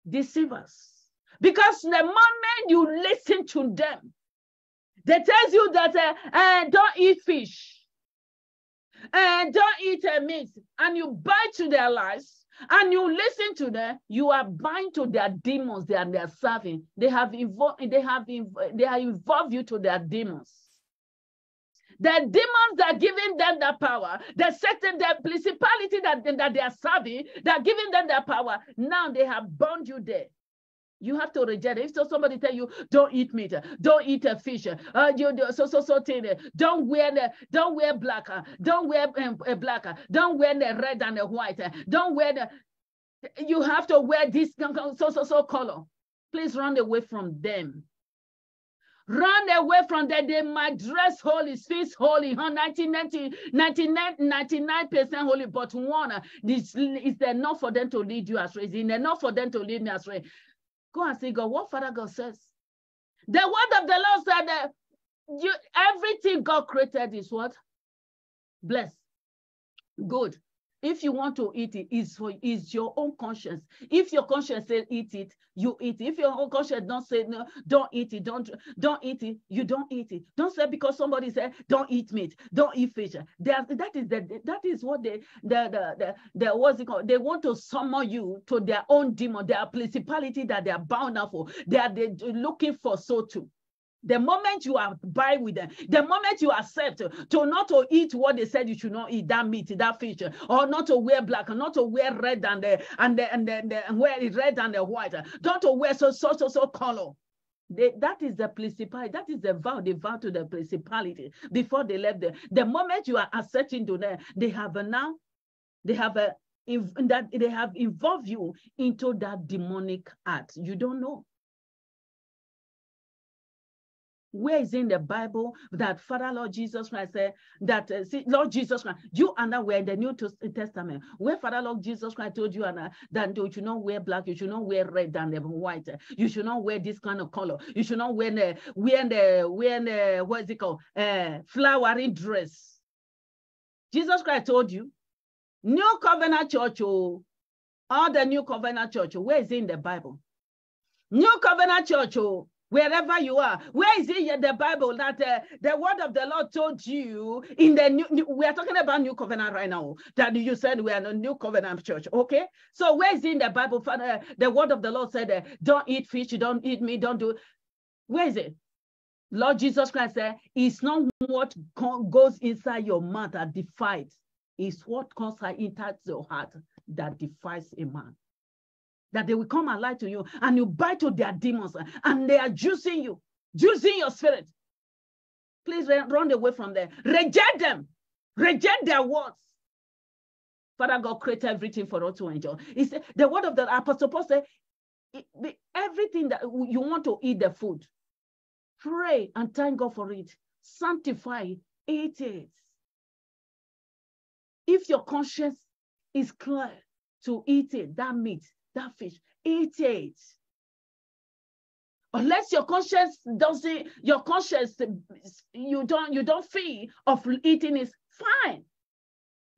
Deceivers. Because the moment you listen to them, they tell you that uh, uh, don't eat fish. and don't eat a meat, and you bite to their lives, and you listen to them, you are bind to their demons they are, they are serving. They have involved, they have they have involved you to their demons. The demons are giving them the power. The certain the principality that, that they are serving, they're giving them the power. Now they have bound you there. You have to reject it. If so somebody tell you, don't eat meat, don't eat a fish, uh, you so so so thing, don't wear the, don't wear black, don't wear um, black, don't wear the red and the white, don't wear the. You have to wear this so so so color. Please run away from them. Run away from them. They might dress holy, speak holy, 99, 99% holy, but one is, enough for them to lead you astray. Is enough for them to lead me astray. Go and see God. What Father God says. The word of the Lord said that you everything God created is what? Blessed. Good. If you want to eat it, is for is your own conscience. If your conscience says eat it, you eat it. If your own conscience don't say no, don't eat it, don't don't eat it, you don't eat it. Don't say because somebody said don't eat meat, don't eat fish. That that is the that is what they the the the, the what's it called? They want to summon you to their own demon, their principality that they are bound up for. They are they looking for so too. The moment you are by with them, the moment you accept to not to eat what they said you should not eat, that meat, that fish, or not to wear black, not to wear red and the and the and the, the and wear red and the white, not to wear so so so so color. They, that is the principality. That is the vow they vow to the principality before they left there. The moment you are accepting to them, they have a now, they have a that they have involved you into that demonic act. You don't know. Where is in the Bible that Father Lord Jesus Christ said that uh, see, Lord Jesus Christ, you and I were in the New Testament, where Father Lord Jesus Christ told you and I, that you should not wear black, you should not wear red and white, you should not wear this kind of color, you should not wear the wear the wear the what is it called, uh, flowery dress. Jesus Christ told you, New Covenant Church, oh, all the New Covenant Church, where is it in the Bible? New Covenant Church, oh, wherever you are. Where is it in the Bible that uh, the word of the Lord told you in the new, new, we are talking about new covenant right now, that you said we are a new covenant church. Okay. So where is it in the Bible? Father, the word of the Lord said, uh, don't eat fish, you don't eat meat, don't do. Where is it? Lord Jesus Christ said, it's not what goes inside your mouth that defies, it's what comes inside your heart that defies a man that they will come and lie to you and you bite to their demons and they are juicing you, juicing your spirit. Please run away from them. Reject them. Reject their words. Father God created everything for us to enjoy. He said, the word of the apostle Paul said, everything that you want to eat the food, pray and thank God for it. Sanctify, eat it. If your conscience is clear to eat it, that meat, that fish, eat it. Unless your conscience doesn't, your conscience, you don't, you don't feel of eating is fine.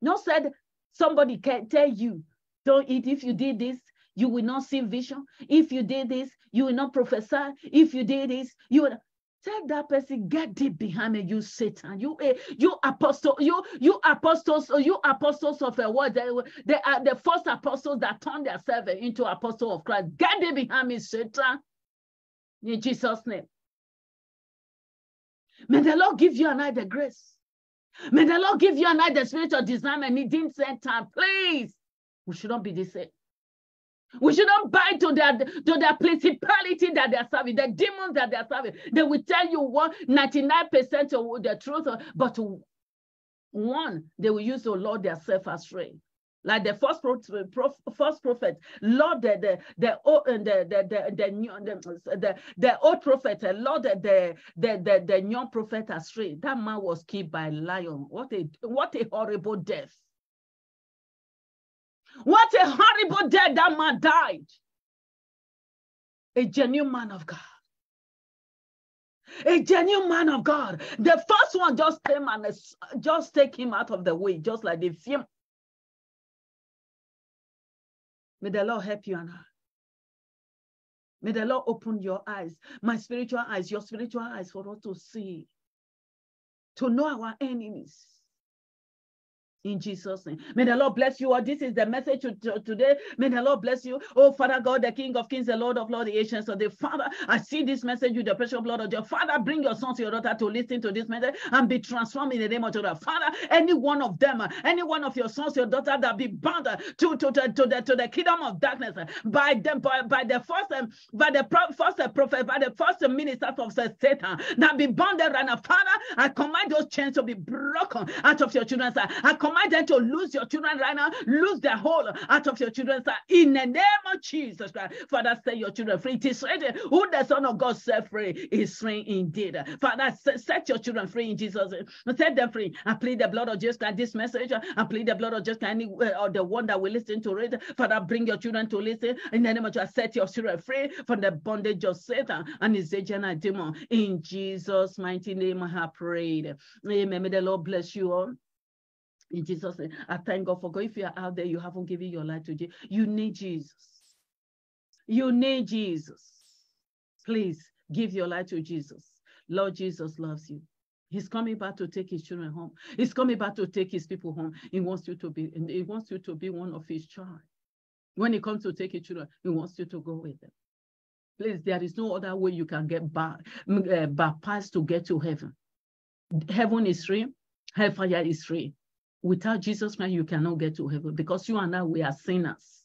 No said somebody can tell you, don't eat. If you did this, you will not see vision. If you did this, you will not prophesy. If you did this, you will. Tell that person, get deep behind me, you Satan. You, uh, you apostle, you, you apostles, you apostles of a word. They, they are the first apostles that turned themselves into apostle of Christ. Get deep behind me, Satan. In Jesus' name. May the Lord give you and I the grace. May the Lord give you and I the spirit of discernment. He didn't send time. Please. We should not be the same. We should not buy to that to that principality that they're serving, the demons that they're serving. They will tell you what 99% of the truth, but one, they will use to lord their self astray. Like the first prophet, first prophet, Lord the the the the the the the, the, the old prophet, uh, Lord the the the the young prophet astray. That man was killed by lion. What a what a horrible death. What a horrible death that man died. A genuine man of God. A genuine man of God. The first one just came and uh, just take him out of the way, just like the film. May the Lord help you and I. May the Lord open your eyes, my spiritual eyes, your spiritual eyes for us to see, to know our enemies, in Jesus' name. May the Lord bless you all. This is the message to, to, today. May the Lord bless you. Oh, Father God, the King of Kings, the Lord of Lords, the ancients of the Father. I see this message with the precious blood of your Father. Bring your sons, your daughter to listen to this message and be transformed in the name of Jesus. Father, any one of them, any one of your sons, your daughter that be bound to, to, to, to, the, to the kingdom of darkness by them, by, by the first, um, by the first prophet, by the first ministers of Satan that be bound now. Father, I command those chains to be broken out of your children's side. I command them to lose your children right now, lose their hold out of your children's side. In the name of Jesus Christ, Father, set your children free. It is ready. Who the Son of God set free is free indeed. Father, set your children free in Jesus' Set them free. I plead the blood of Jesus Christ. This message, I plead the blood of Jesus Christ. Or the one that will listen to it, Father, bring your children to listen. In the name of Jesus, set your children free from the bondage of Satan and his agent and demon. In Jesus' mighty name, I have prayed. Amen. May the Lord bless you all. In Jesus' name, I thank God for God. If you are out there, you haven't given your life to Jesus, you need Jesus. You need Jesus. Please give your life to Jesus. Lord Jesus loves you. He's coming back to take his children home. He's coming back to take his people home. He wants you to be, he wants you to be one of his child. When he comes to take his children, he wants you to go with them. Please, there is no other way you can get back, uh, baptized to get to heaven. Heaven is free, hellfire is free. Without Jesus Christ, you cannot get to heaven because you and I, we are sinners.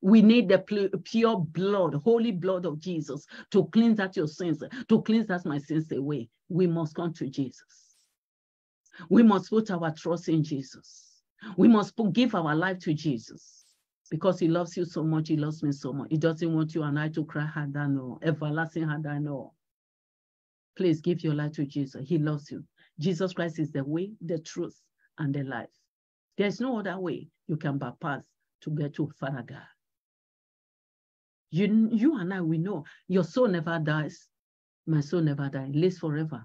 We need the pure blood, holy blood of Jesus to cleanse out your sins, to cleanse out my sins away. We must come to Jesus. We must put our trust in Jesus. We must give our life to Jesus because he loves you so much. He loves me so much. He doesn't want you and I to cry hard and no, everlasting hard and no. Please give your life to Jesus. He loves you. Jesus Christ is the way, the truth, and their life. There's no other way you can bypass to get to Father God. You, you and I, we know your soul never dies. My soul never dies, it lives forever.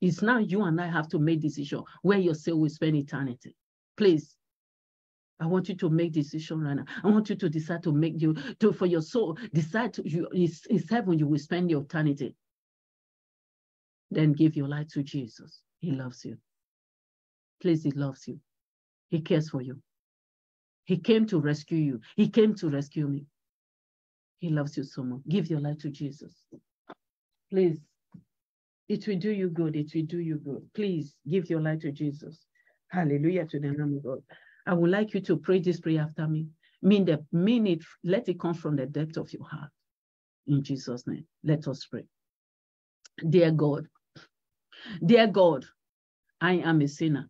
It's now you and I have to make decision where your soul will spend eternity. Please, I want you to make decision right now. I want you to decide to make you to for your soul decide to you is heaven you will spend your eternity. Then give your life to Jesus. He loves you. Please, he loves you. He cares for you. He came to rescue you. He came to rescue me. He loves you so much. Give your life to Jesus. Please, it will do you good. It will do you good. Please give your life to Jesus. Hallelujah to the name of God. I would like you to pray this prayer after me. Mean the mean it, let it come from the depth of your heart. In Jesus' name. Let us pray. Dear God, dear God, I am a sinner.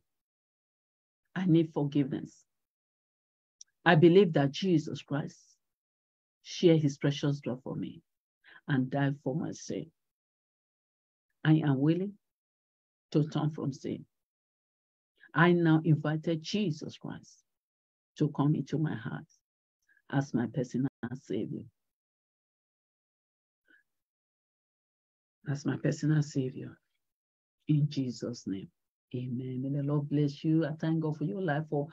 I need forgiveness. I believe that Jesus Christ shared his precious blood for me and died for my sin. I am willing to turn from sin. I now invited Jesus Christ to come into my heart as my personal savior. As my personal savior. In Jesus' name. Amen. May the Lord bless you. I thank God for your life for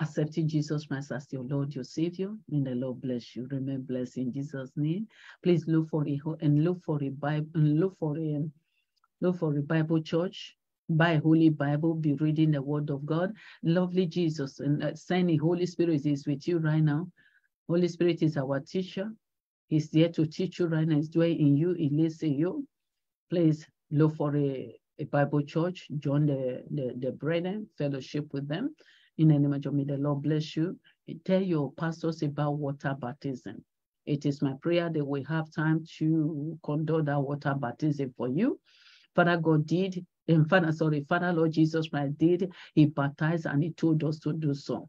accepting Jesus Christ as your Lord, your Savior. May the Lord bless you. Remain blessed in Jesus' name. Please look for a and look for a Bible and look for a look for a Bible church. Buy Holy Bible, be reading the Word of God. Lovely Jesus and uh, signing Holy Spirit is with you right now. Holy Spirit is our teacher. He's there to teach you right now. He's doing in you, he lives in you. Please look for a a Bible church, join the, the, the brethren, fellowship with them. In the name of may the Lord bless you. Tell your pastors about water baptism. It is my prayer that we have time to conduct that water baptism for you. Father God did, and Father, sorry, Father Lord Jesus Christ did. He baptized and he told us to do so.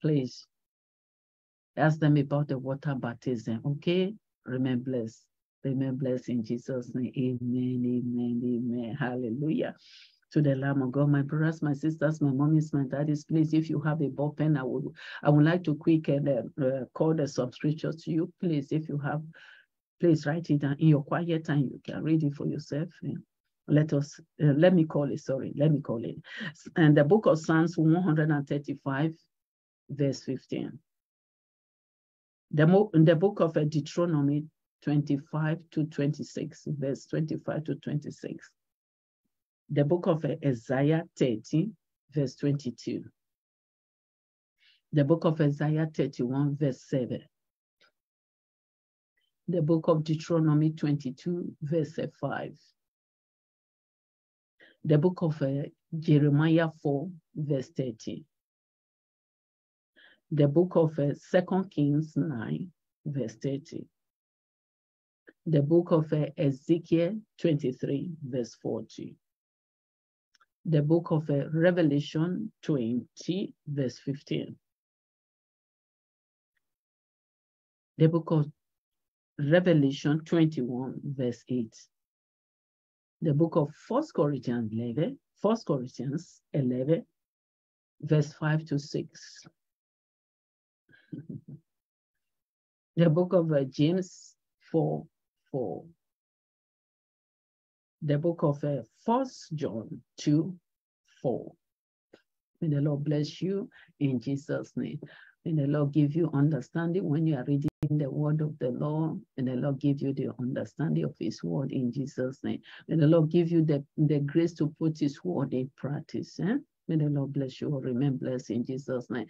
Please ask them about the water baptism, okay? Remain blessed. Remain blessed in Jesus' name. Amen, amen, amen. Hallelujah. To the Lamb of God, my brothers, my sisters, my mommies, my daddies, please, if you have a ball pen, I would I would like to quick and uh, uh, call the subscriptions to you. Please, if you have, please write it down in your quiet time. You can read it for yourself. Yeah. Let us, uh, let me call it, sorry, let me call it. And the book of Psalms 135, verse 15. The, the book of uh, Deuteronomy 25 to 26, verse 25 to 26. The book of Isaiah 30, verse 22. The book of Isaiah 31, verse 7. The book of Deuteronomy 22, verse 5. The book of uh, Jeremiah 4, verse 30. The book of uh, 2 Kings 9, verse 30. The book of uh, Ezekiel 23, verse 40 the book of uh, Revelation 20, verse 15. The book of Revelation 21, verse 8. The book of First Corinthians 11, First Corinthians 11, verse 5 to 6. the book of uh, James 4, 4 the book of uh, First John 2, 4. May the Lord bless you in Jesus' name. May the Lord give you understanding when you are reading the word of the Lord. May the Lord give you the understanding of his word in Jesus' name. May the Lord give you the, the grace to put his word in practice. Eh? May the Lord bless you or remain blessed in Jesus' name.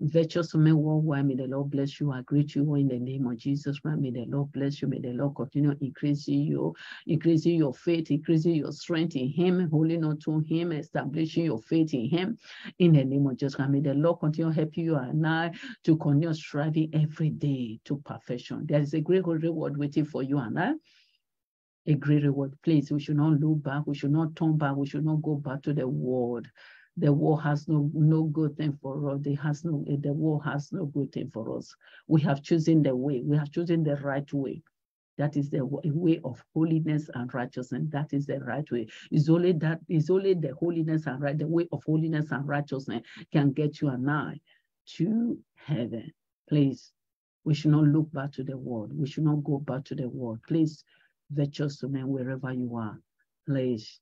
Virtuous men worldwide, may the Lord bless you. I greet you in the name of Jesus Christ. May the Lord bless you. May the Lord continue increasing you, increasing your faith, increasing your strength in Him, holding on to Him, establishing your faith in Him. In the name of Jesus Christ, may the Lord continue helping you and I to continue striving every day to perfection. There is a great reward waiting for you and I a great reward. Please, we should not look back. We should not turn back. We should not go back to the world the war has no no good thing for us. It has no the war has no good thing for us. We have chosen the way. We have chosen the right way. That is the way of holiness and righteousness. That is the right way. It's only that is only the holiness and right, the way of holiness and righteousness can get you and I to heaven. Please, we should not look back to the world. We should not go back to the world. Please, virtuous men, wherever you are, please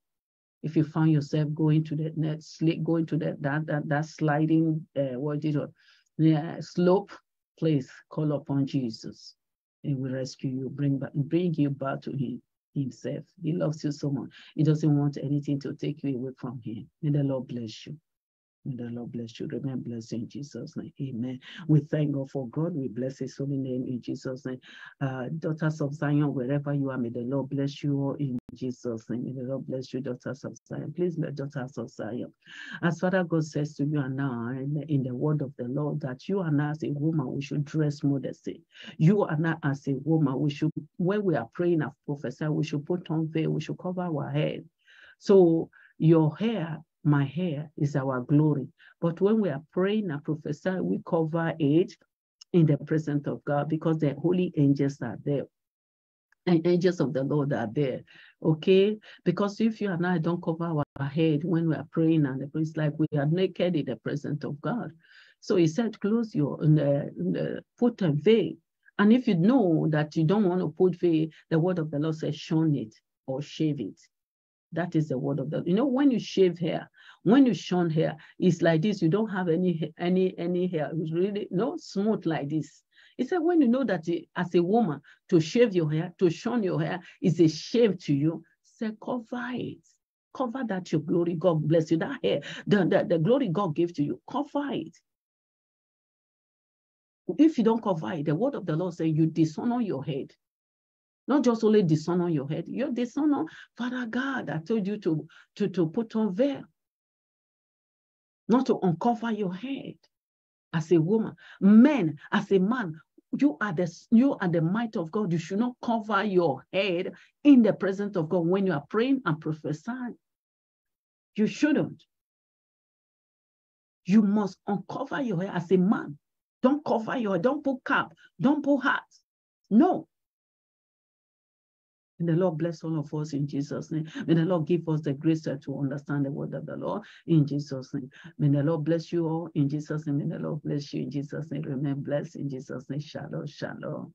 if you find yourself going to the net slip, going to that that that, that sliding uh, what is it yeah, slope, please call upon Jesus. He will rescue you, bring back, bring you back to Him Himself. He loves you so much. He doesn't want anything to take you away from Him. May the Lord bless you. May the Lord bless you. Remain blessed in Jesus' name. Amen. We thank God for God. We bless His holy name in Jesus' name. Uh, daughters of Zion, wherever you are, may the Lord bless you all in Jesus' name. May the Lord bless you, daughters of Zion. Please, my daughters of Zion. As Father God says to you and I in, the word of the Lord, that you and I as a woman, we should dress modestly. You and I as a woman, we should, when we are praying and prophesy, we should put on veil, we should cover our head. So your hair my hair is our glory. But when we are praying and prophesy, we cover it in the presence of God because the holy angels are there. And angels of the Lord are there. Okay? Because if you and I don't cover our head when we are praying and it's like we are naked in the presence of God. So he said, close your uh, put a veil. And if you know that you don't want to put veil, the word of the Lord says, shun it or shave it. That is the word of the. You know, when you shave hair, when you shun hair, it's like this. You don't have any any any hair. It's really no smooth like this. He said, when you know that as a woman to shave your hair, to shun your hair is a shame to you, say cover it. Cover that your glory, God bless you. That hair, the, the, the glory God gave to you, cover it. If you don't cover it, the word of the Lord says you dishonor your head. Not just only dishonor your head, you dishonor Father God. I told you to, to, to put on veil, not to uncover your head as a woman. Men, as a man, you are the you are the might of God. You should not cover your head in the presence of God when you are praying and prophesying. You shouldn't. You must uncover your hair as a man. Don't cover your don't put cap, don't put hat. No, May the Lord bless all of us in Jesus' name. May the Lord give us the grace to understand the word of the Lord in Jesus' name. May the Lord bless you all in Jesus' name. May the Lord bless you in Jesus' name. Remain blessed in Jesus' name. Shalom, shalom.